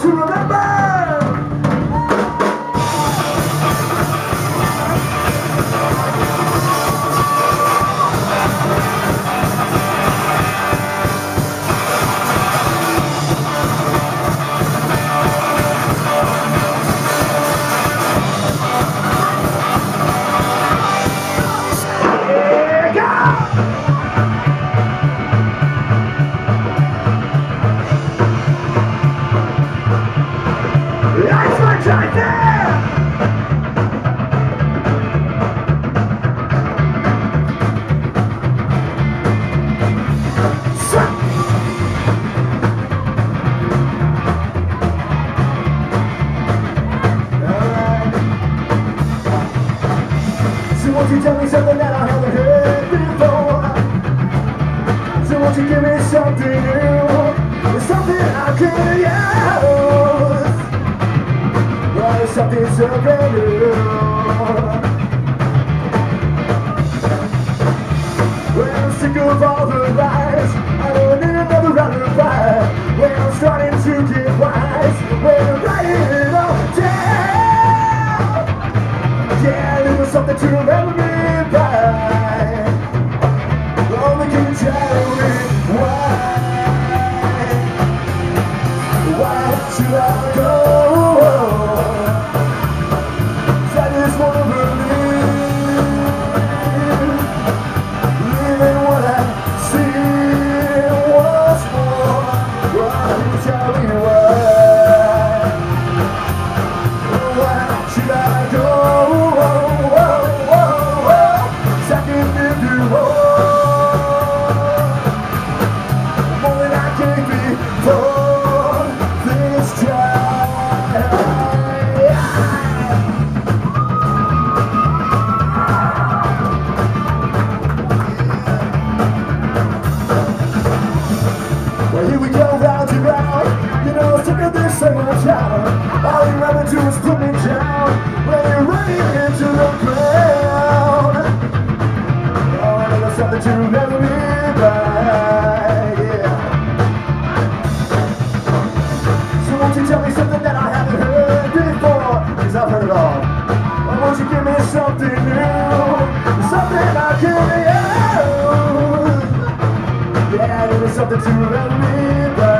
to remember. won't you give me something new? Something I could use. Well, something so brand new. I don't Something new, something I can use. Yeah, there's something to relieve.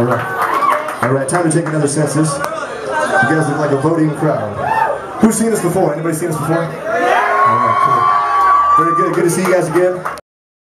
All right. All right, time to take another census. You guys look like a voting crowd. Who's seen this before? Anybody seen this before? All right, cool. Very good. Good to see you guys again.